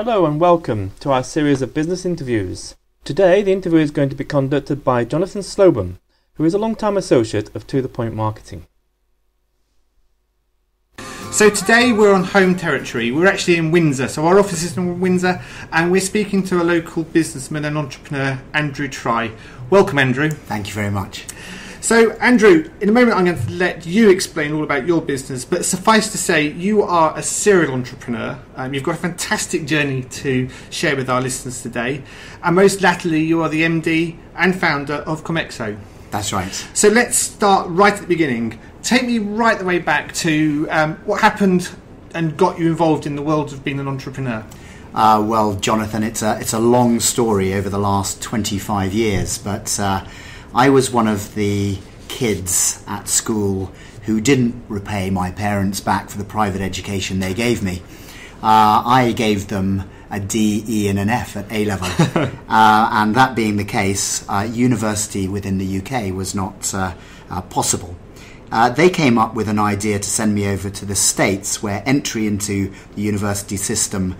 Hello and welcome to our series of business interviews. Today, the interview is going to be conducted by Jonathan Slobom, who is a long-time associate of To The Point Marketing. So today we're on home territory. We're actually in Windsor. So our office is in Windsor, and we're speaking to a local businessman and entrepreneur, Andrew Try. Welcome, Andrew. Thank you very much. So, Andrew, in a moment I'm going to let you explain all about your business, but suffice to say, you are a serial entrepreneur. Um, you've got a fantastic journey to share with our listeners today, and most latterly, you are the MD and founder of Comexo. That's right. So, let's start right at the beginning. Take me right the way back to um, what happened and got you involved in the world of being an entrepreneur. Uh, well, Jonathan, it's a it's a long story over the last 25 years, but. Uh, I was one of the kids at school who didn't repay my parents back for the private education they gave me. Uh, I gave them a D, E, and an F at A level. uh, and that being the case, uh, university within the UK was not uh, uh, possible. Uh, they came up with an idea to send me over to the States, where entry into the university system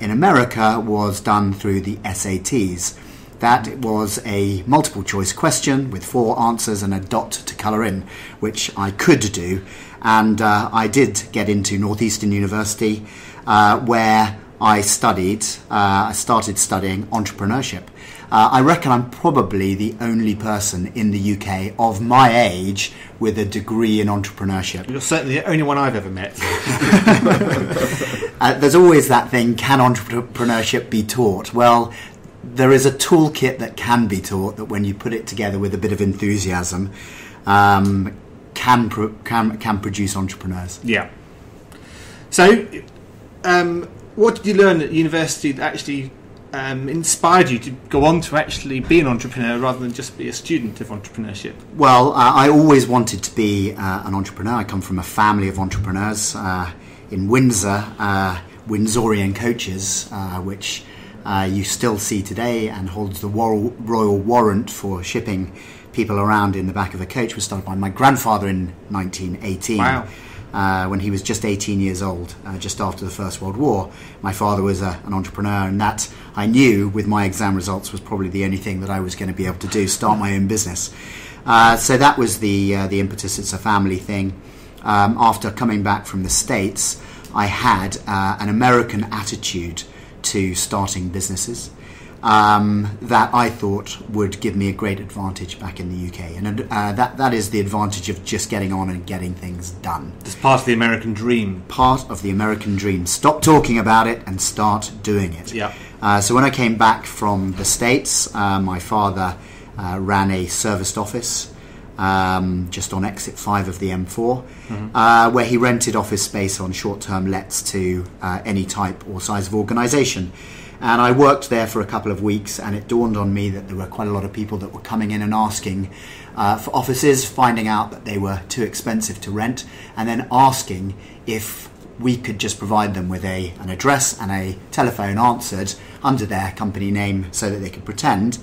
in America was done through the SATs. That was a multiple choice question with four answers and a dot to colour in, which I could do. And uh, I did get into Northeastern University, uh, where I studied, uh, I started studying entrepreneurship. Uh, I reckon I'm probably the only person in the UK of my age with a degree in entrepreneurship. You're certainly the only one I've ever met. uh, there's always that thing can entrepreneurship be taught? Well, there is a toolkit that can be taught that when you put it together with a bit of enthusiasm um, can, pro- can can produce entrepreneurs. Yeah. So, um, what did you learn at university that actually um, inspired you to go on to actually be an entrepreneur rather than just be a student of entrepreneurship? Well, uh, I always wanted to be uh, an entrepreneur. I come from a family of entrepreneurs uh, in Windsor, uh, Windsorian coaches, uh, which uh, you still see today and holds the royal warrant for shipping people around in the back of a coach was started by my grandfather in 1918. Wow. Uh, when he was just 18 years old, uh, just after the First World War. My father was a, an entrepreneur, and that I knew with my exam results was probably the only thing that I was going to be able to do start my own business. Uh, so that was the, uh, the impetus. It's a family thing. Um, after coming back from the States, I had uh, an American attitude to starting businesses um, that I thought would give me a great advantage back in the UK, and uh, that that is the advantage of just getting on and getting things done. It's part of the American dream. Part of the American dream. Stop talking about it and start doing it. Yeah. Uh, so when I came back from the States, uh, my father uh, ran a serviced office. Um, just on exit 5 of the M4, mm-hmm. uh, where he rented office space on short term lets to uh, any type or size of organisation. And I worked there for a couple of weeks, and it dawned on me that there were quite a lot of people that were coming in and asking uh, for offices, finding out that they were too expensive to rent, and then asking if we could just provide them with a, an address and a telephone answered under their company name so that they could pretend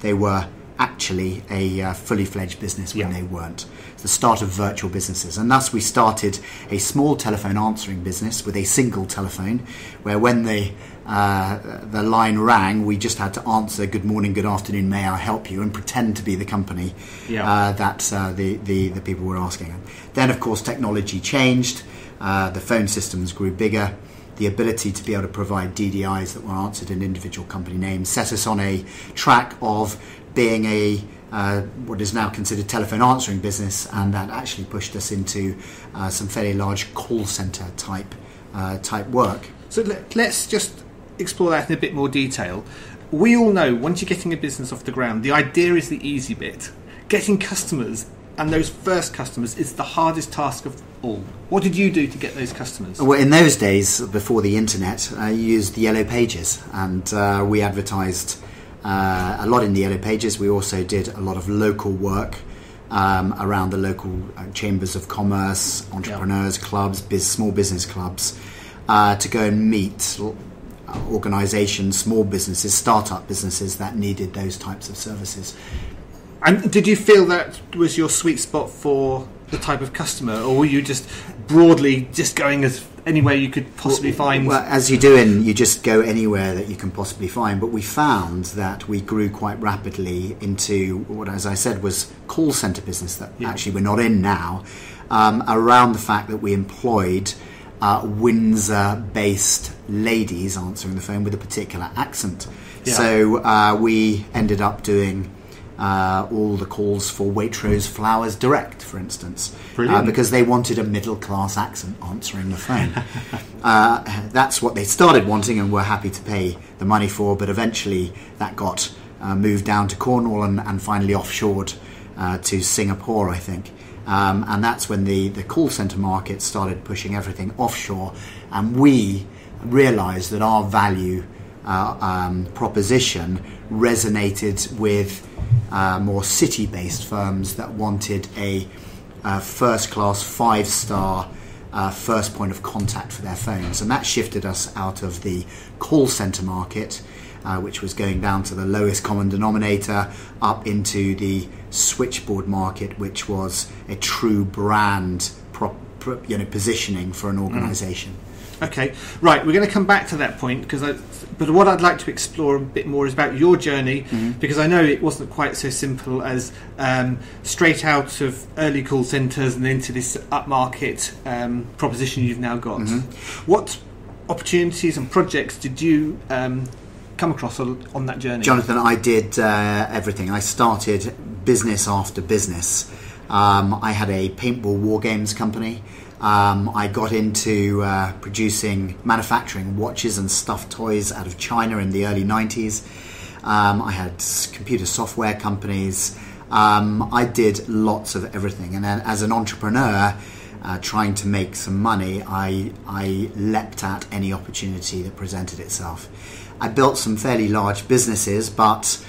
they were actually a uh, fully fledged business when yeah. they weren't. It's the start of virtual businesses. And thus we started a small telephone answering business with a single telephone where when the, uh, the line rang, we just had to answer good morning, good afternoon, may I help you, and pretend to be the company yeah. uh, that uh, the, the, the people were asking. Then, of course, technology changed, uh, the phone systems grew bigger the ability to be able to provide DDIs that were answered in individual company names set us on a track of being a uh, what is now considered telephone answering business, and that actually pushed us into uh, some fairly large call center type uh, type work. So let, us just explore that in a bit more detail. We all know once you're getting a business off the ground, the idea is the easy bit. Getting customers and those first customers is the hardest task of all. What did you do to get those customers? Well, in those days, before the internet, I used the Yellow Pages, and uh, we advertised uh, a lot in the Yellow Pages. We also did a lot of local work um, around the local uh, chambers of commerce, entrepreneurs clubs, biz, small business clubs, uh, to go and meet organisations, small businesses, start-up businesses that needed those types of services. And did you feel that was your sweet spot for the type of customer, or were you just broadly just going as anywhere you could possibly find. Well, as you do in, you just go anywhere that you can possibly find. But we found that we grew quite rapidly into what, as I said, was call center business that Yeah. actually we're not in now. Um, around the fact that we employed uh, Windsor-based ladies answering the phone with a particular accent. Yeah. So uh, we ended up doing. Uh, all the calls for Waitrose Flowers Direct, for instance, uh, because they wanted a middle class accent answering the phone. uh, that's what they started wanting and were happy to pay the money for, but eventually that got uh, moved down to Cornwall and, and finally offshored uh, to Singapore, I think. Um, and that's when the, the call centre market started pushing everything offshore, and we realised that our value uh, um, proposition resonated with uh, more city based firms that wanted a uh, first class, five star uh, first point of contact for their phones. And that shifted us out of the call centre market, uh, which was going down to the lowest common denominator, up into the switchboard market, which was a true brand pro- pro- you know, positioning for an organisation. Okay, right. We're going to come back to that point because, I, but what I'd like to explore a bit more is about your journey Mm-hmm. because I know it wasn't quite so simple as um, straight out of early call centres and into this upmarket um, proposition you've now got. Mm-hmm. What opportunities and projects did you um, come across on, on that journey? Jonathan, I did uh, everything. I started business after business. Um, I had a paintball war games company. Um, I got into uh, producing, manufacturing watches and stuffed toys out of China in the early 90s. Um, I had computer software companies. Um, I did lots of everything. And then as an entrepreneur, uh, trying to make some money, I, I leapt at any opportunity that presented itself. I built some fairly large businesses, but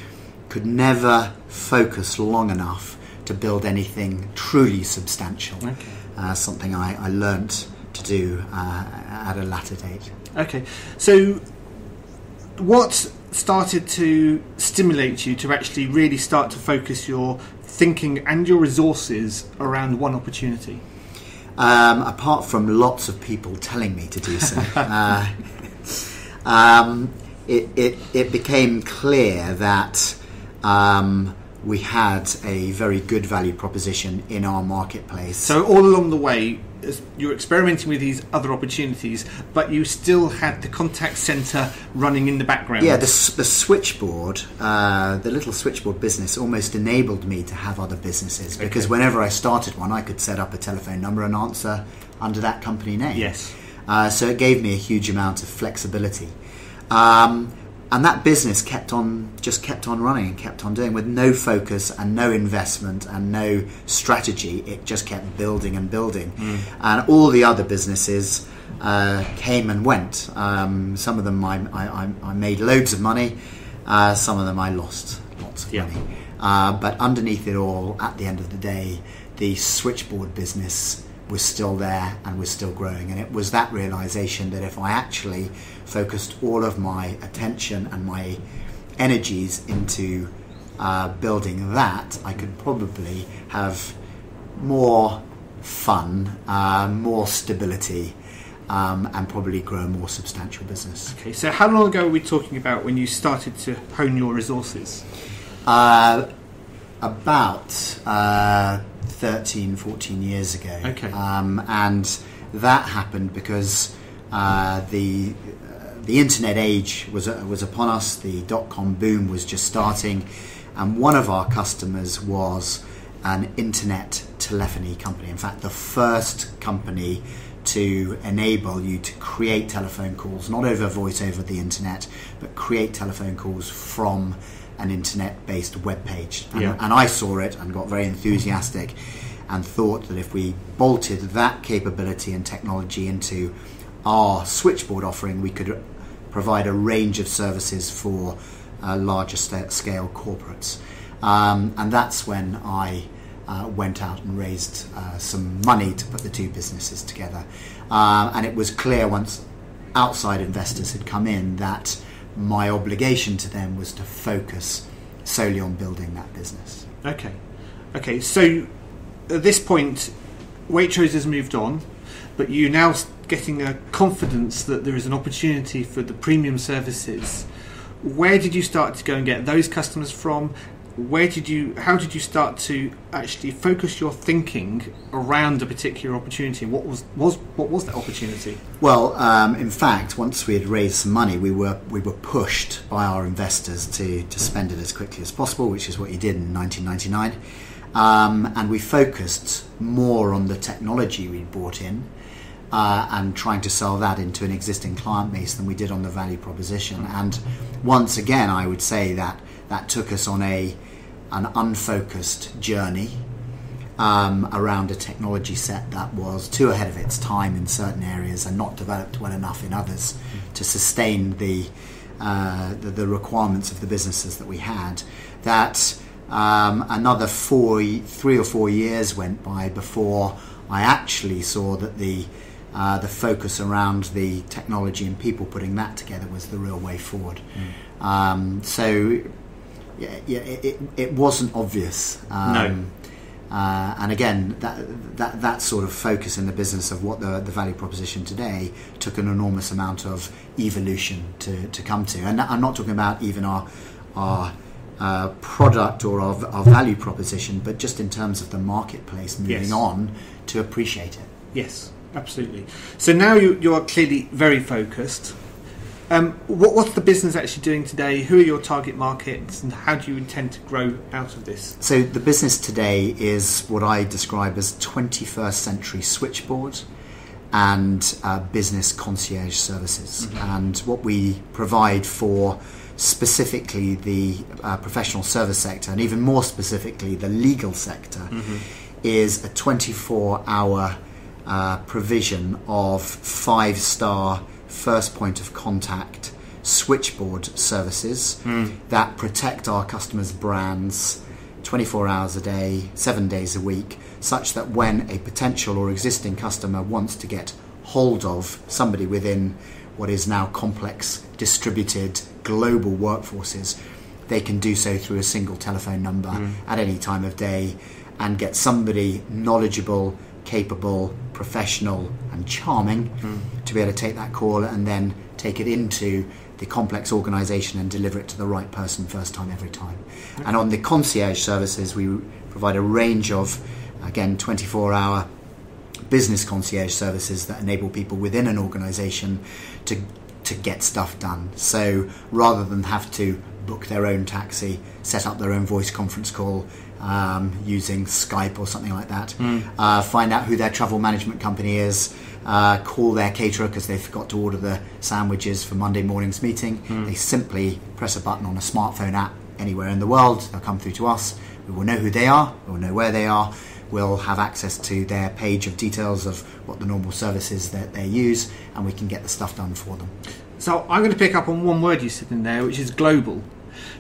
could never focus long enough to build anything truly substantial. Okay. Uh, something I, I learnt to do uh, at a latter date. Okay, so what started to stimulate you to actually really start to focus your thinking and your resources around one opportunity? Um, apart from lots of people telling me to do so, uh, um, it, it, it became clear that um, we had a very good value proposition in our marketplace. So all along the way, you're experimenting with these other opportunities, but you still had the contact centre running in the background. Yeah, the, the switchboard, uh, the little switchboard business almost enabled me to have other businesses because Okay. whenever I started one, I could set up a telephone number and answer under that company name. Yes. Uh, so it gave me a huge amount of flexibility. Um, and that business kept on, just kept on running and kept on doing with no focus and no investment and no strategy. It just kept building and building. And all the other businesses uh, came and went. Um, some of them I, I, I- I made loads of money, uh, some of them I lost lots of Yeah. money. Uh, but underneath it all, at the end of the day, the switchboard business was still there and was still growing. And it was that realization that if I actually focused all of my attention and my energies into uh, building that, I could probably have more fun, uh, more stability, um, and probably grow a more substantial business. Okay, so how long ago were we talking about when you started to hone your resources? Uh, about uh, 13, 14 years ago. Okay. Um, and that happened because uh, the the internet age was uh, was upon us. The dot com boom was just starting, and one of our customers was an internet telephony company. In fact, the first company to enable you to create telephone calls, not over voice over the internet, but create telephone calls from an internet based web page. And, Yeah. and I saw it and got very enthusiastic and thought that if we bolted that capability and technology into our switchboard offering, we could provide a range of services for uh, larger sta- scale corporates. Um, and that's when I uh, went out and raised uh, some money to put the two businesses together. Uh, and it was clear once outside investors had come in that my obligation to them was to focus solely on building that business. Okay, okay. So at this point, Waitrose has moved on, but you now getting a confidence that there is an opportunity for the premium services, where did you start to go and get those customers from? Where did you? How did you start to actually focus your thinking around a particular opportunity? What was was what was that opportunity? Well, um, in fact, once we had raised some money, we were we were pushed by our investors to to spend it as quickly as possible, which is what you did in 1999. Um, and we focused more on the technology we brought in uh, and trying to sell that into an existing client base than we did on the value proposition. And once again, I would say that that took us on a an unfocused journey um, around a technology set that was too ahead of its time in certain areas and not developed well enough in others to sustain the, uh, the, the requirements of the businesses that we had. That um, another four, three or four years went by before I actually saw that the uh, the focus around the technology and people putting that together was the real way forward. Mm. Um, so, yeah, yeah it, it, wasn't obvious. Um, no. Uh, and again, that, that that sort of focus in the business of what the, the value proposition today took an enormous amount of evolution to, to come to. And I'm not talking about even our our uh, product or our, our value proposition, but just in terms of the marketplace moving yes. on to appreciate it. Yes absolutely. So now you, you are clearly very focused. Um, what, what's the business actually doing today? Who are your target markets, and how do you intend to grow out of this? So the business today is what I describe as 21st century switchboard and uh, business concierge services. Mm-hmm. And what we provide for specifically the uh, professional service sector, and even more specifically the legal sector, mm-hmm. is a 24 hour uh, provision of five star first point of contact switchboard services mm. that protect our customers' brands 24 hours a day, seven days a week, such that when a potential or existing customer wants to get hold of somebody within what is now complex, distributed, global workforces, they can do so through a single telephone number mm. at any time of day and get somebody knowledgeable capable, professional, and charming mm. to be able to take that call and then take it into the complex organization and deliver it to the right person first time every time. Okay. And on the concierge services, we provide a range of, again, 24 hour business concierge services that enable people within an organization to to get stuff done. So rather than have to book their own taxi, set up their own voice conference call, um, using Skype or something like that. Mm. Uh, find out who their travel management company is. Uh, call their caterer because they forgot to order the sandwiches for Monday morning's meeting. Mm. They simply press a button on a smartphone app anywhere in the world. They'll come through to us. We will know who they are. We will know where they are. We'll have access to their page of details of what the normal services that they use, and we can get the stuff done for them. So I'm going to pick up on one word you said in there, which is global.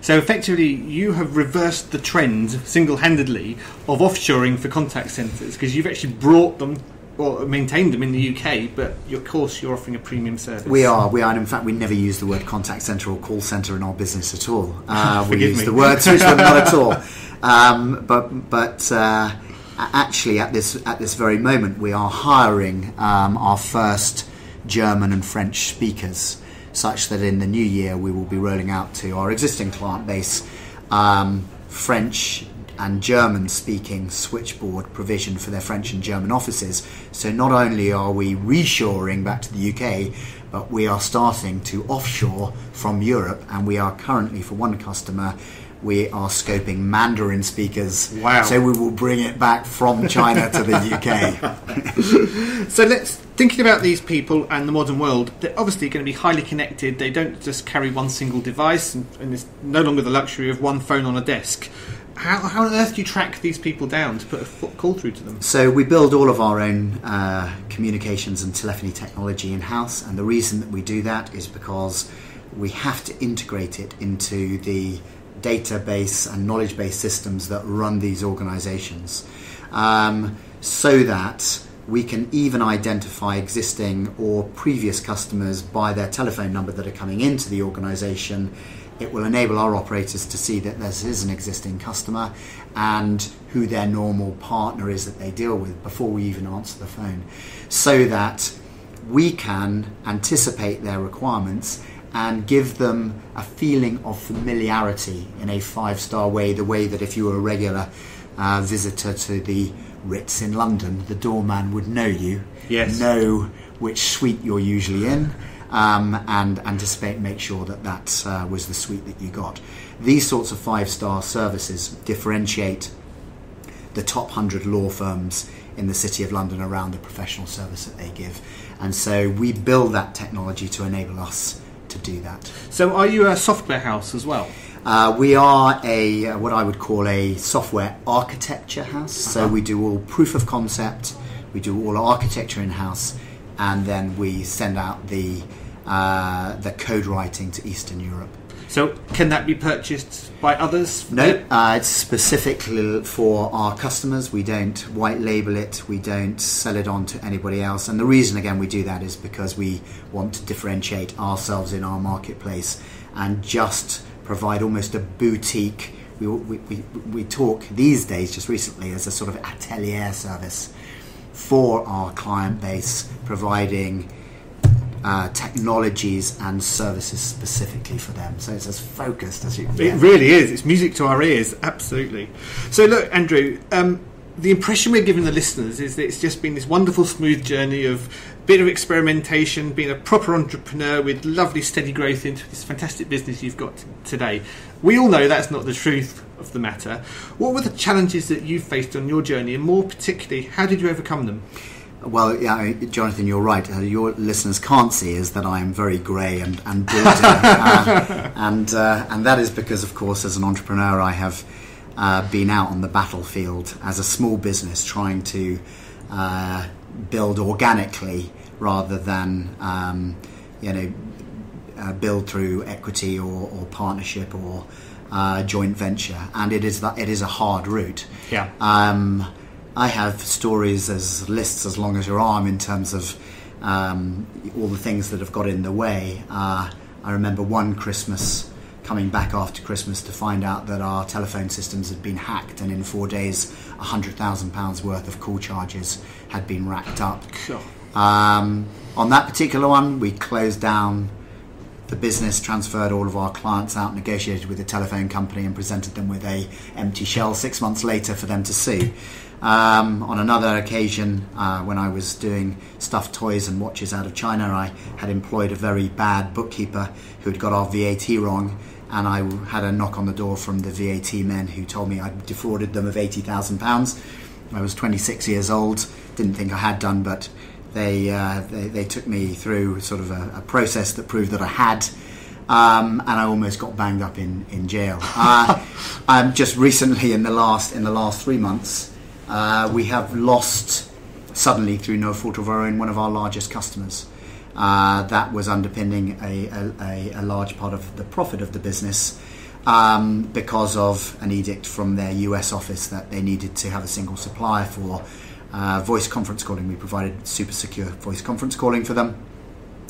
So effectively, you have reversed the trend single-handedly of offshoring for contact centres because you've actually brought them or maintained them in the UK, but of course you're offering a premium service. We are, we are, and in fact we never use the word contact centre or call centre in our business at all. Uh, we use me. the word but not at all. Um, but but uh, actually, at this at this very moment, we are hiring um, our first German and French speakers such that in the new year we will be rolling out to our existing client base um, French and German speaking switchboard provision for their French and German offices. So not only are we reshoring back to the UK, but we are starting to offshore from Europe, and we are currently, for one customer, we are scoping Mandarin speakers. Wow. So we will bring it back from China to the UK. so let's thinking about these people and the modern world, they're obviously going to be highly connected. They don't just carry one single device, and, and it's no longer the luxury of one phone on a desk. How, how, on earth do you track these people down to put a call through to them? So we build all of our own uh, communications and telephony technology in house, and the reason that we do that is because we have to integrate it into the database and knowledge based systems that run these organizations um, so that we can even identify existing or previous customers by their telephone number that are coming into the organization. It will enable our operators to see that this is an existing customer and who their normal partner is that they deal with before we even answer the phone. So that we can anticipate their requirements and give them a feeling of familiarity in a five star way, the way that if you were a regular uh, visitor to the Ritz in London, the doorman would know you, Yes. know which suite you're usually in, um, and anticipate, make sure that that uh, was the suite that you got. These sorts of five star services differentiate the top 100 law firms in the City of London around the professional service that they give. And so we build that technology to enable us to do that. So, are you a software house as well? Uh, we are a uh, what I would call a software architecture house. So we do all proof of concept, we do all architecture in house, and then we send out the uh, the code writing to Eastern Europe. So, can that be purchased by others? No, uh, it's specifically for our customers. We don't white label it. We don't sell it on to anybody else. And the reason, again, we do that is because we want to differentiate ourselves in our marketplace and just provide almost a boutique. We, we, we, we talk these days, just recently, as a sort of atelier service for our client base, providing uh, technologies and services specifically for them. So it's as focused as you can It really is. It's music to our ears, absolutely. So, look, Andrew, um, the impression we're giving the listeners is that it's just been this wonderful, smooth journey of bit of experimentation, being a proper entrepreneur with lovely, steady growth into this fantastic business you've got t- today. We all know that's not the truth of the matter. What were the challenges that you faced on your journey, and more particularly, how did you overcome them? Well, yeah, Jonathan, you're right. Uh, your listeners can't see is that I am very grey and and balding, uh, and uh, and that is because, of course, as an entrepreneur, I have uh, been out on the battlefield as a small business, trying to uh, build organically rather than um, you know uh, build through equity or, or partnership or uh, joint venture, and it is that it is a hard route. Yeah. Um, I have stories as lists as long as your arm in terms of um, all the things that have got in the way. Uh, I remember one Christmas coming back after Christmas to find out that our telephone systems had been hacked, and in four days, £100,000 worth of call charges had been racked up. Sure. Um, on that particular one, we closed down the business, transferred all of our clients out, negotiated with the telephone company, and presented them with a empty shell six months later for them to sue. Um, on another occasion, uh, when I was doing stuffed toys and watches out of China, I had employed a very bad bookkeeper who had got our VAT wrong, and I had a knock on the door from the VAT men who told me I'd defrauded them of eighty thousand pounds. I was 26 years old, didn't think I had done, but they, uh, they, they took me through sort of a, a process that proved that I had. Um, and I almost got banged up in, in jail. Uh, um, just recently, in the last in the last three months, uh, we have lost suddenly through no fault of our own one of our largest customers. Uh, that was underpinning a, a, a, large part of the profit of the business um, because of an edict from their US office that they needed to have a single supplier for uh, voice conference calling. We provided super secure voice conference calling for them,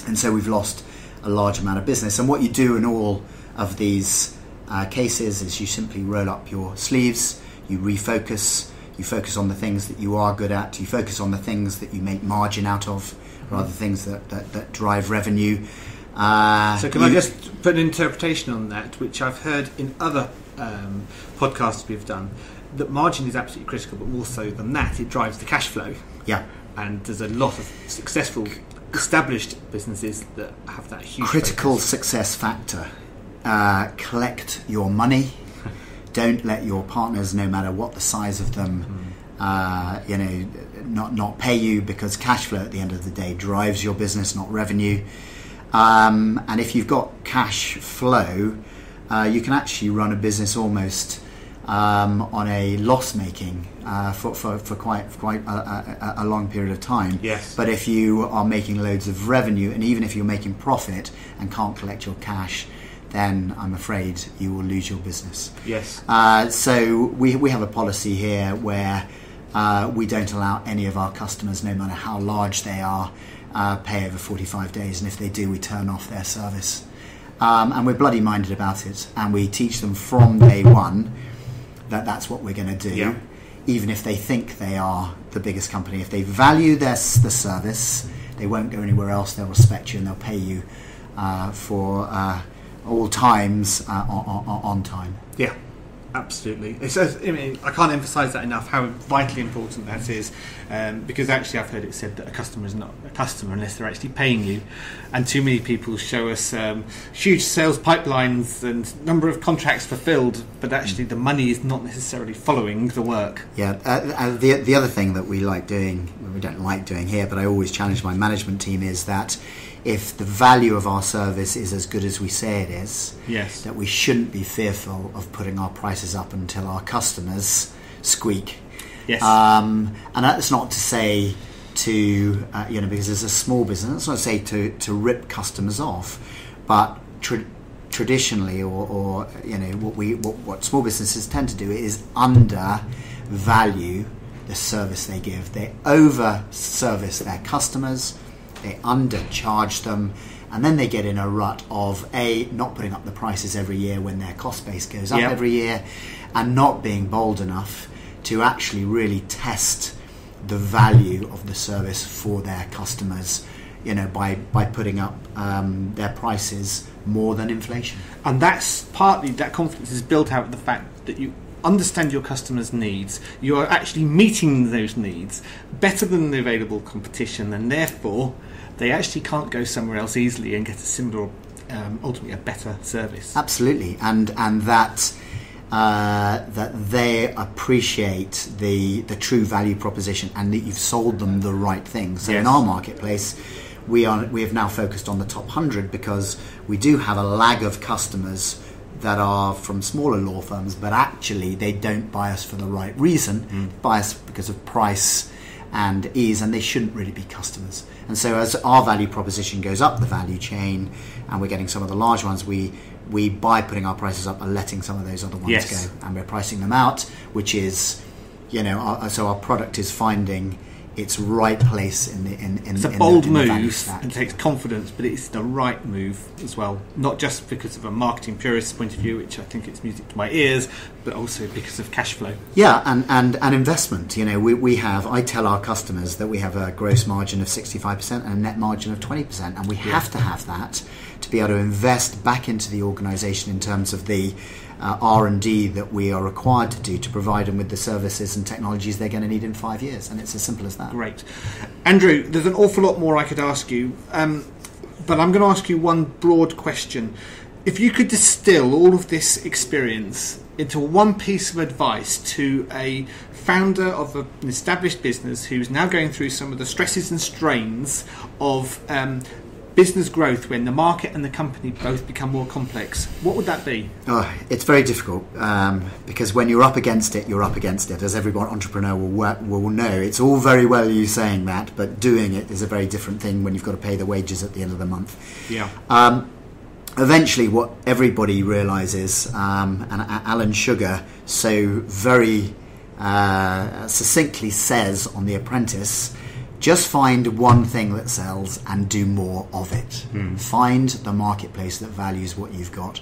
and so we've lost a large amount of business. And what you do in all of these uh, cases is you simply roll up your sleeves, you refocus, you focus on the things that you are good at, you focus on the things that you make margin out of, rather than things that, that, that drive revenue. Uh, So can you- I just put an interpretation on that, which I've heard in other um, podcasts we've done, that margin is absolutely critical, but more so than that, it drives the cash flow. Yeah. And there's a lot of successful, established businesses that have that huge critical focus. success factor uh, collect your money don't let your partners no matter what the size of them uh, you know not not pay you because cash flow at the end of the day drives your business not revenue um, and if you've got cash flow uh, you can actually run a business almost um, on a loss making uh, for, for, for quite for quite a, a, a long period of time Yes. but if you are making loads of revenue, and even if you're making profit and can't collect your cash, then I'm afraid you will lose your business. Yes. Uh, so we, we have a policy here where uh, we don't allow any of our customers, no matter how large they are, uh, pay over 45 days, and if they do, we turn off their service. Um, and we're bloody minded about it, and we teach them from day one that that's what we're going to do. Yeah. even if they think they are the biggest company. If they value their, the service, they won't go anywhere else. They'll respect you and they'll pay you uh, for uh, all times uh, on, on, on time. Yeah, absolutely. I mean, I can't emphasise that enough. How vitally important that is, um, because actually, I've heard it said that a customer is not a customer unless they're actually paying you, and too many people show us um, huge sales pipelines and number of contracts fulfilled, but actually the money is not necessarily following the work. Yeah, uh, uh, the the other thing that we like doing, we don't like doing here, but I always challenge my management team is that if the value of our service is as good as we say it is, yes. that we shouldn't be fearful of putting our prices up until our customers squeak. Yes. Um, and that's not to say to, uh, you know, because it's a small business, that's not to say to, to rip customers off, but tra- traditionally, or, or, you know, what, we, what, what small businesses tend to do is undervalue the service they give. They over service their customers they undercharge them, and then they get in a rut of a not putting up the prices every year when their cost base goes up Yep. every year, and not being bold enough to actually really test the value of the service for their customers. You know, by by putting up um, their prices more than inflation. and that's partly that confidence is built out of the fact that you understand your customers' needs. You are actually meeting those needs better than the available competition, and therefore they actually can't go somewhere else easily and get a similar, um, ultimately a better service. Absolutely, and and that uh, that they appreciate the the true value proposition, and that you've sold them the right thing. So in our marketplace, we are we have now focused on the top hundred because we do have a lag of customers that are from smaller law firms, but actually they don't buy us for the right reason. They buy us because of price and ease, and they shouldn't really be customers. And so, as our value proposition goes up the value chain, and we're getting some of the large ones, we we by putting our prices up are letting some of those other ones Yes. go, and we're pricing them out, which is, you know, our, so our product is finding its right place in the in, in, It's a in bold the, the move stack. and takes confidence, but it's the right move as well. Not just because of a marketing purist's point of view, which I think it's music to my ears, but also because of cash flow. Yeah, and, and, and investment. You know, we, we have, I tell our customers that we have a gross margin of 65% and a net margin of 20%, and we have to have that to be able to invest back into the organisation in terms of the uh, R&D that we are required to do to provide them with the services and technologies they're going to need in five years, and it's as simple as that. Great. Andrew, there's an awful lot more I could ask you, um, but I'm going to ask you one broad question. If you could distill all of this experience into one piece of advice to a founder of an established business who's now going through some of the stresses and strains of um, business growth when the market and the company both become more complex, what would that be? Oh, it's very difficult um, because when you're up against it, you're up against it. As every entrepreneur will, work, will know, it's all very well you saying that, but doing it is a very different thing when you've got to pay the wages at the end of the month. Yeah. Um, eventually, what everybody realizes, um, and Alan Sugar so very uh, succinctly says on The Apprentice just find one thing that sells and do more of it. Find the marketplace that values what you've got.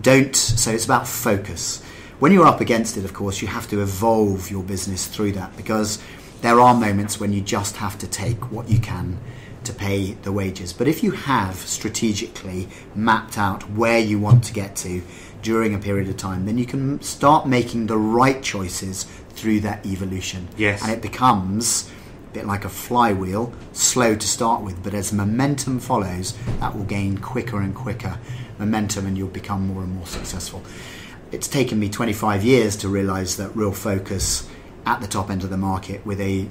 Don't, so it's about focus. When you're up against it, of course, you have to evolve your business through that because there are moments when you just have to take what you can to pay the wages. But if you have strategically mapped out where you want to get to during a period of time, then you can start making the right choices through that evolution. Yes. And it becomes a bit like a flywheel, slow to start with, but as momentum follows, that will gain quicker and quicker momentum and you'll become more and more successful. It's taken me 25 years to realize that real focus at the top end of the market with a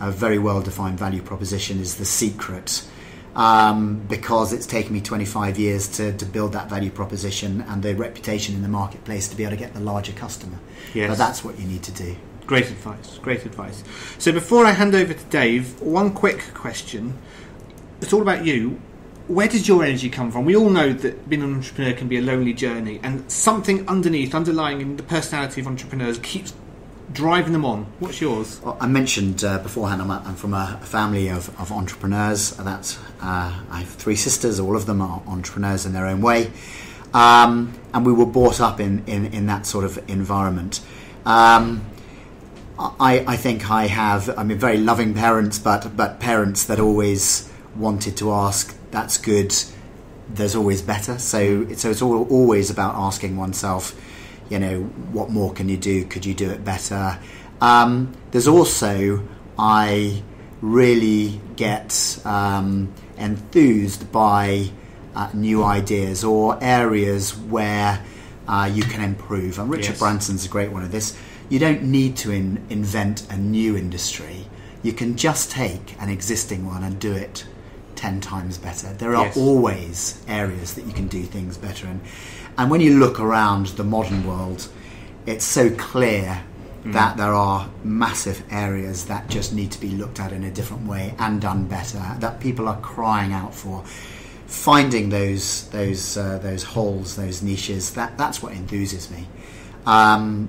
a very well defined value proposition is the secret um, because it's taken me 25 years to, to build that value proposition and the reputation in the marketplace to be able to get the larger customer. Yes. But that's what you need to do. Great advice. Great advice. So before I hand over to Dave, one quick question. It's all about you. Where does your energy come from? We all know that being an entrepreneur can be a lonely journey, and something underneath, underlying in the personality of entrepreneurs, keeps driving them on. What's yours? Well, I mentioned uh, beforehand I'm, a, I'm from a family of, of entrepreneurs. That's uh, I have three sisters. All of them are entrepreneurs in their own way, um, and we were brought up in, in, in that sort of environment. Um, I, I think I have. I mean, very loving parents, but but parents that always wanted to ask. That's good. There's always better. So so it's all, always about asking oneself. You know, what more can you do? Could you do it better? Um, there's also I really get um, enthused by uh, new ideas or areas where uh, you can improve. And Richard Yes. Branson's a great one of this. You don't need to in, invent a new industry. You can just take an existing one and do it ten times better. There are Yes. always areas that you can do things better in. And when you look around the modern world, it's so clear that there are massive areas that just need to be looked at in a different way and done better. That people are crying out for. Finding those those uh, those holes, those niches. That that's what enthuses me. Um,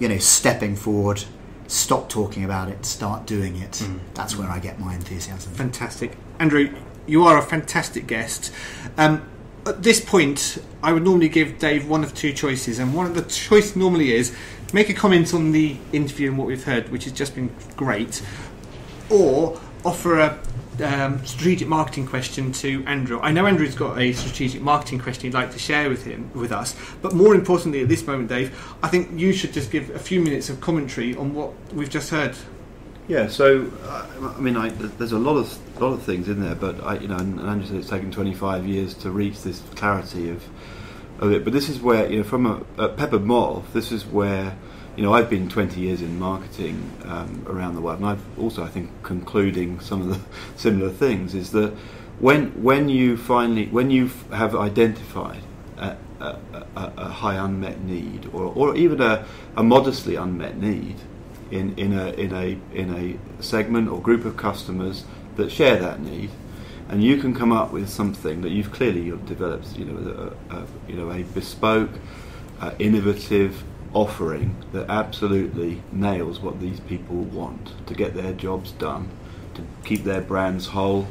you know, stepping forward, stop talking about it, start doing it. That's where I get my enthusiasm. Fantastic. Andrew, you are a fantastic guest. Um, at this point, I would normally give Dave one of two choices, and one of the choice normally is make a comment on the interview and what we've heard, which has just been great, or offer a um, strategic marketing question to Andrew. I know Andrew's got a strategic marketing question he'd like to share with him with us, but more importantly, at this moment, Dave, I think you should just give a few minutes of commentary on what we've just heard. Yeah, so uh, I mean, I, there's a lot of lot of things in there, but I, you know, and Andrew said it's taken 25 years to reach this clarity of of it. But this is where you know, from a, at Peppered Moth, this is where you know I've been 20 years in marketing um, around the world, and I've also, I think, concluding some of the similar things is that when when you finally when you have identified a, a, a, a high unmet need, or, or even a, a modestly unmet need in, in a in a in a segment or group of customers that share that need, and you can come up with something that you've clearly developed, you know, a, a, you know, a bespoke, uh, innovative offering that absolutely nails what these people want to get their jobs done, to keep their brands whole,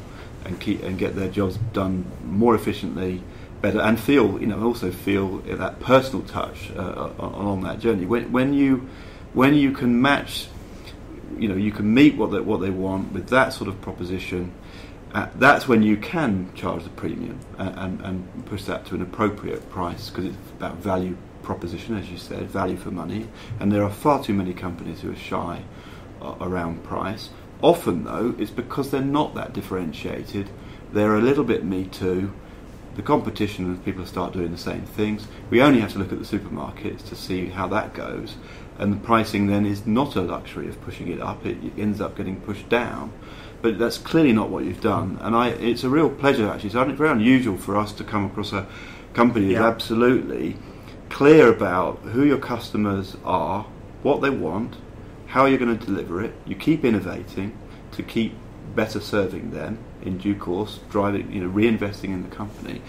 and keep and get their jobs done more efficiently, better, and feel you know also feel that personal touch uh, along that journey. When when you when you can match, you know, you can meet what they, what they want with that sort of proposition. Uh, that's when you can charge the premium and, and, and push that to an appropriate price because it's about value proposition, as you said, value for money. And there are far too many companies who are shy uh, around price. Often, though, it's because they're not that differentiated. They're a little bit me too. The competition and people start doing the same things. We only have to look at the supermarkets to see how that goes. And the pricing then is not a luxury of pushing it up, it, ends up getting pushed down. But that's clearly not what you've done. And I, it's a real pleasure, actually. It's very unusual for us to come across a company that's absolutely clear about who your customers are, what they want, how you're going to deliver it. You keep innovating to keep better serving them in due course, driving, you know, reinvesting in the company.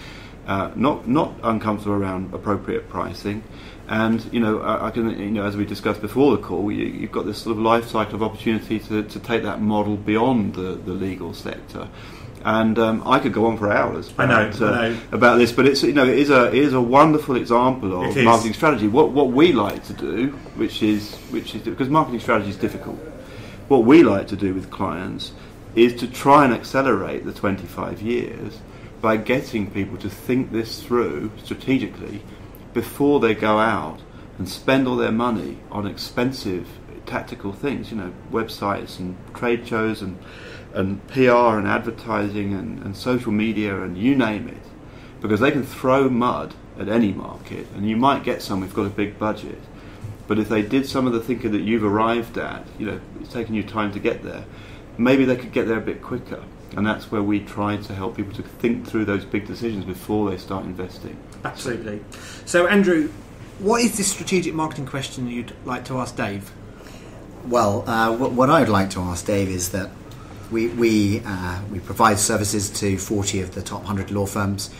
Uh, not not uncomfortable around appropriate pricing, and you know I, I can you know as we discussed before the call, you, you've got this sort of life cycle of opportunity to, to take that model beyond the, the legal sector. And um, I could go on for hours I know, about, uh, know. about this, but it's you know it is a it is a wonderful example of marketing strategy. What what we like to do, which is which is because marketing strategy is difficult. What we like to do with clients is to try and accelerate the 25 years by getting people to think this through strategically before they go out and spend all their money on expensive tactical things, you know, websites and trade shows and and PR and advertising and, and social media and you name it because they can throw mud at any market, and you might get some who've got a big budget. But if they did some of the thinking that you've arrived at, you know, it's taken you time to get there, maybe they could get there a bit quicker. And that's where we try to help people to think through those big decisions before they start investing. Absolutely. So, Andrew, what is this strategic marketing question you'd like to ask Dave? Well, uh, what, what I'd like to ask Dave is that we we uh, we provide services to forty of the top hundred law firms,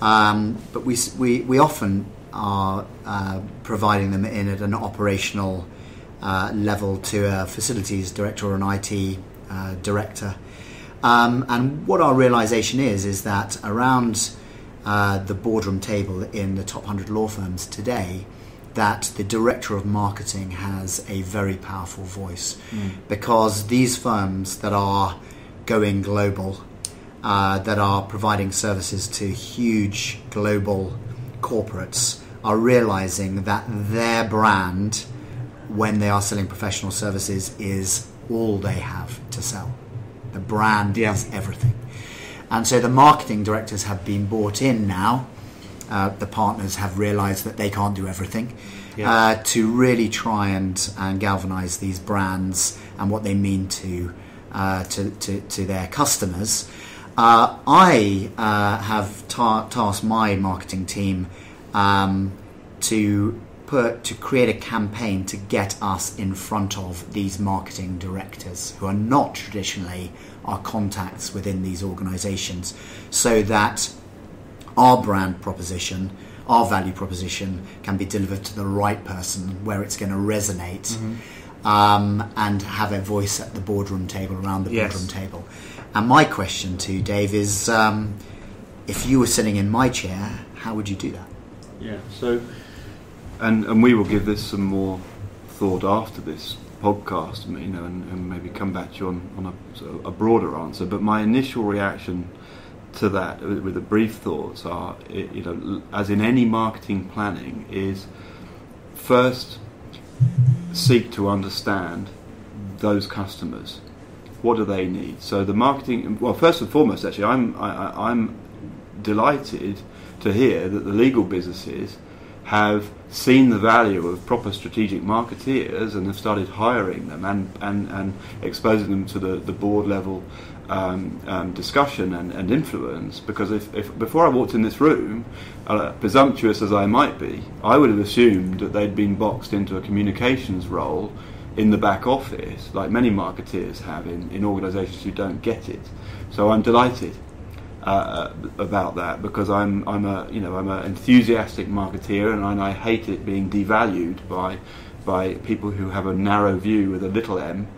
um, but we we we often are uh, providing them in at an operational uh, level to a facilities director or an IT uh, director. Um, and what our realization is is that around uh, the boardroom table in the top 100 law firms today, that the director of marketing has a very powerful voice because these firms that are going global, uh, that are providing services to huge global corporates, are realizing that their brand, when they are selling professional services, is all they have to sell. The brand Yeah. is everything. And so the marketing directors have been brought in now. Uh, the partners have realized that they can't do everything. Yeah. Uh, to really try and, and galvanize these brands and what they mean to, uh, to, to, to their customers. Uh, I uh, have ta- tasked my marketing team um, to put to create a campaign to get us in front of these marketing directors who are not traditionally our contacts within these organizations so that our brand proposition our value proposition can be delivered to the right person where it's going to resonate um, and have a voice at the boardroom table around the Yes. boardroom table and my question to you dave is um, if you were sitting in my chair how would you do that Yeah. So, and and we will give this some more thought after this podcast, you know, and, and maybe come back to you on, on a, sort of a broader answer. But my initial reaction to that, with with the brief thoughts, are you know, as in any marketing planning, is first seek to understand those customers. What do they need? So the marketing. Well, first and foremost, actually, I'm I, I- I'm delighted to hear that the legal businesses have seen the value of proper strategic marketeers and have started hiring them and, and, and exposing them to the, the board level um, um, discussion and, and influence. Because if, if before I walked in this room, uh, presumptuous as I might be, I would have assumed that they'd been boxed into a communications role in the back office, like many marketeers have in, in organisations who don't get it. So I'm delighted uh, about that because I'm I'm a you know I'm an enthusiastic marketeer and I, and I hate it being devalued by by people who have a narrow view with a little m.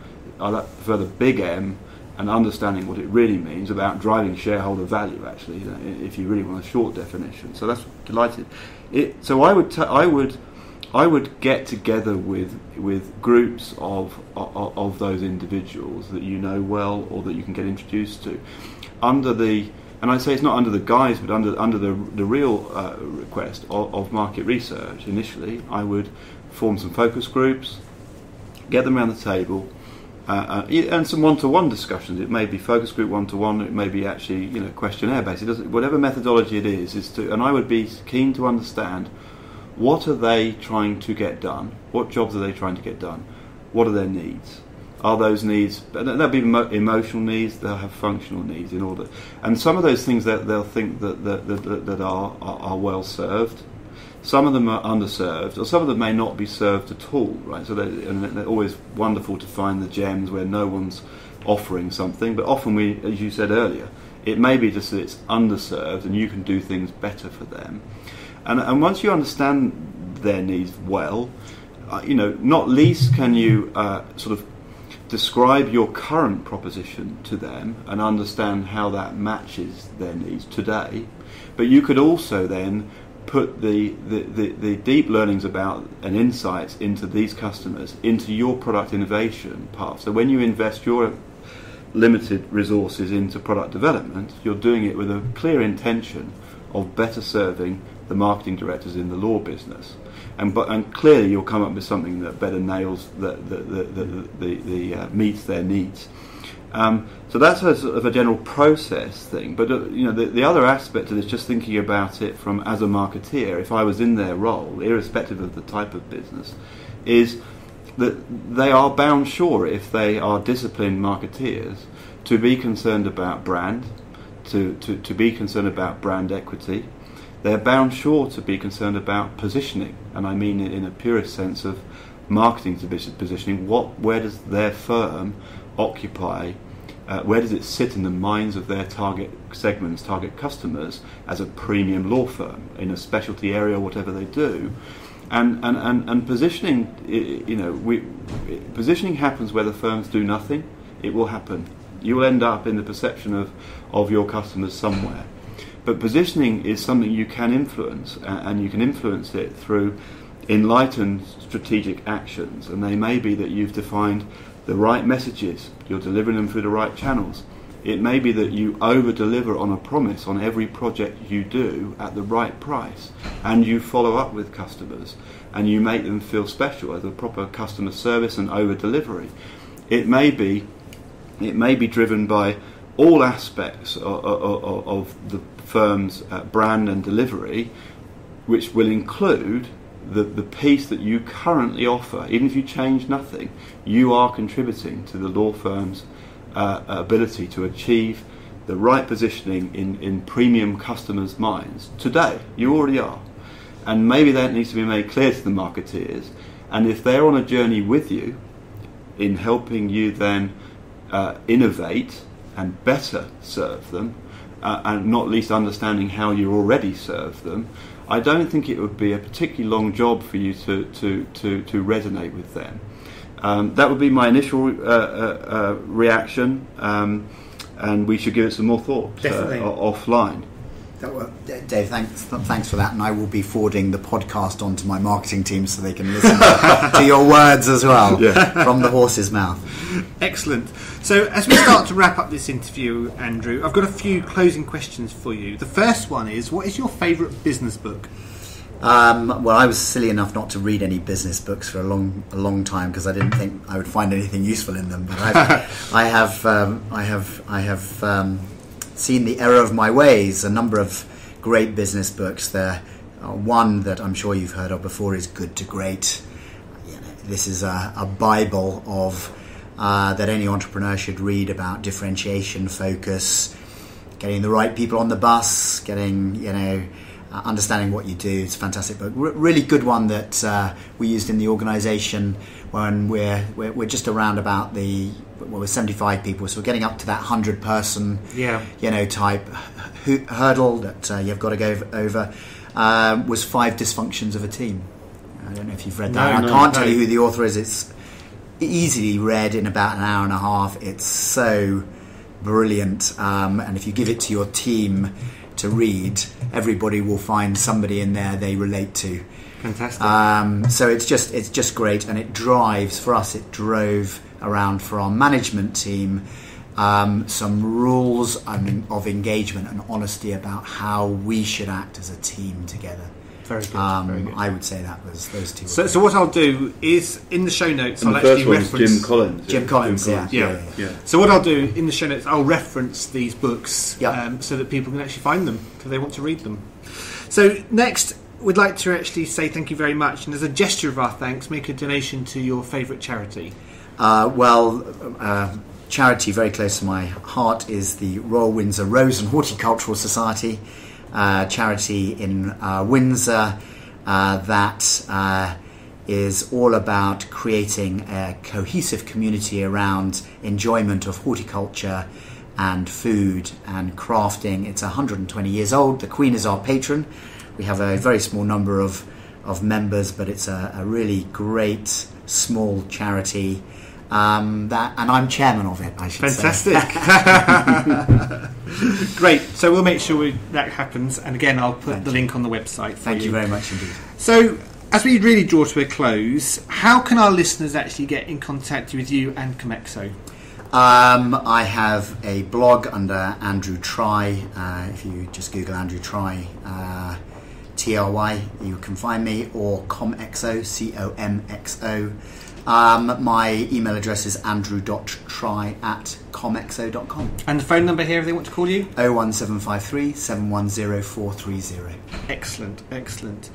I prefer the big M and understanding what it really means about driving shareholder value. Actually, if you really want a short definition. So that's delighted. It, so I would t- I would I would get together with with groups of, of of those individuals that you know well or that you can get introduced to, under the and I say it's not under the guise, but under under the the real uh, request of, of market research. Initially, I would form some focus groups, get them around the table, uh, uh, and some one-to-one discussions. It may be focus group one-to-one. It may be actually you know questionnaire based. It doesn't whatever methodology it is is to. And I would be keen to understand what are they trying to get done? What jobs are they trying to get done? What are their needs? Are those needs? There'll be emo- emotional needs. They'll have functional needs in order, and some of those things that they'll think that that, that, that, that are, are are well served. Some of them are underserved, or some of them may not be served at all. Right, so they, and they're always wonderful to find the gems where no one's offering something. But often we, as you said earlier, it may be just that it's underserved, and you can do things better for them. And, and once you understand their needs well, uh, you know, not least can you uh, sort of describe your current proposition to them and understand how that matches their needs today. But you could also then put the, the, the, the deep learnings about and insights into these customers into your product innovation path. So when you invest your limited resources into product development, you're doing it with a clear intention of better serving the marketing directors in the law business. And, but, and clearly you'll come up with something that better nails, that, that, the, the, uh, meets their needs. Um, so that's a sort of a general process thing. But uh, you know, the, the other aspect of this, just thinking about it from as a marketeer, if I was in their role, irrespective of the type of business, is that they are bound sure, if they are disciplined marketeers, to be concerned about brand, to, to, to be concerned about brand equity. They're bound sure to be concerned about positioning, and I mean it in a purest sense of marketing posi- positioning. What, where does their firm occupy? Uh, where does it sit in the minds of their target segments, target customers, as a premium law firm in a specialty area, whatever they do? And and, and, and positioning, you know, we, positioning happens where the firms do nothing. It will happen. You will end up in the perception of, of your customers somewhere. But positioning is something you can influence, uh, and you can influence it through enlightened strategic actions, and they may be that you've defined the right messages, you're delivering them through the right channels. It may be that you over deliver on a promise on every project you do at the right price, and you follow up with customers and you make them feel special as a proper customer service and over delivery. It may be, it may be driven by all aspects of, of, of the firm's uh, brand and delivery, which will include the, the piece that you currently offer, even if you change nothing, you are contributing to the law firm's uh, ability to achieve the right positioning in, in premium customers' minds. Today, you already are. And maybe that needs to be made clear to the marketeers. And if they're on a journey with you in helping you then uh, innovate and better serve them, uh, and not least understanding how you already serve them, I don't think it would be a particularly long job for you to, to, to, to resonate with them. Um, that would be my initial uh, uh, uh reaction, um, and we should give it some more thought uh, offline. Dave, thanks, thanks for that, and I will be forwarding the podcast onto my marketing team so they can listen to your words as well yeah. from the horse's mouth. Excellent. So, as we start to wrap up this interview, Andrew, I've got a few closing questions for you. The first one is: What is your favourite business book? Um, well, I was silly enough not to read any business books for a long, a long time because I didn't think I would find anything useful in them. But I've, I have, um, I have, I have um, seen the error of my ways. A number of great business books there. Uh, one that I'm sure you've heard of before is Good to Great. You know, this is a, a bible of uh, that any entrepreneur should read about differentiation, focus, getting the right people on the bus, getting you know uh, understanding what you do. It's a fantastic book. R- really good one that uh, we used in the organisation when we're, we're, we're just around about the well, we're 75 people, so we're getting up to that 100 person, yeah. you know, type hurdle that uh, you've got to go over. Um, was five dysfunctions of a team. I don't know if you've read that. No, I can't no. tell you who the author is. It's easily read in about an hour and a half. It's so brilliant, um, and if you give it to your team to read, everybody will find somebody in there they relate to. Fantastic. Um, so it's just it's just great, and it drives for us. It drove around for our management team um, some rules of engagement and honesty about how we should act as a team together. Very good. Um, very good. I would say that was those two. So, so what I'll do is in the show notes, and I'll actually reference Jim Collins. Jim Collins, Jim Collins. Yeah. Yeah. Yeah. yeah. So what I'll do in the show notes, I'll reference these books yep. um, so that people can actually find them if they want to read them. So next, we'd like to actually say thank you very much, and as a gesture of our thanks, make a donation to your favourite charity. Uh, well. Uh, charity very close to my heart is the Royal Windsor Rose and Horticultural Society, uh, charity in uh, Windsor uh, that uh, is all about creating a cohesive community around enjoyment of horticulture and food and crafting. It's 120 years old. The Queen is our patron. We have a very small number of, of members, but it's a, a really great small charity. Um, that, and I'm chairman of it. I should Fantastic. Great. So we'll make sure we, that happens. And again, I'll put Thank the link on the website. Thank you. you very much indeed. So, as we really draw to a close, how can our listeners actually get in contact with you and Comxo? Um, I have a blog under Andrew Try. Uh, if you just Google Andrew Try, uh, T R Y, you can find me, or Comxo, C O M X O. Um, my email address is andrew.try at comxo.com. And the phone number here if they want to call you? 01753 710 430. Excellent, excellent.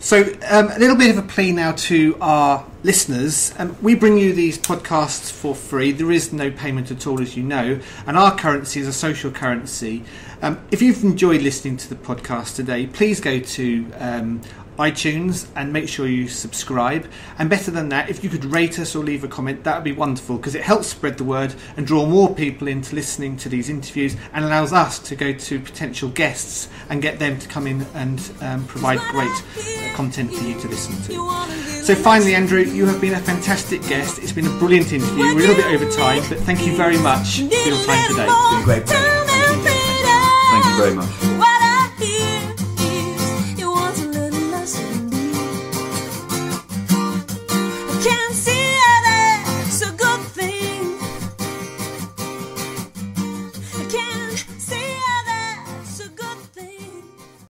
So, um, a little bit of a plea now to our listeners. Um, we bring you these podcasts for free. There is no payment at all, as you know, and our currency is a social currency. Um, if you've enjoyed listening to the podcast today, please go to um, iTunes and make sure you subscribe. And better than that, if you could rate us or leave a comment, that would be wonderful because it helps spread the word and draw more people into listening to these interviews and allows us to go to potential guests and get them to come in and um, provide great uh, content for you to listen to. So, finally, Andrew, you have been a fantastic guest. It's been a brilliant interview. We're a little bit over time, but thank you very much for your time today. It's been great. Thank you. Thank you very much.